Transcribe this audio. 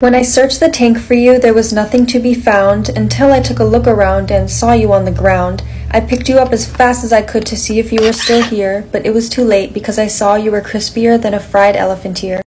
When I searched the tank for you, there was nothing to be found until I took a look around and saw you on the ground. I picked you up as fast as I could to see if you were still here, but it was too late because I saw you were crispier than a fried elephant ear.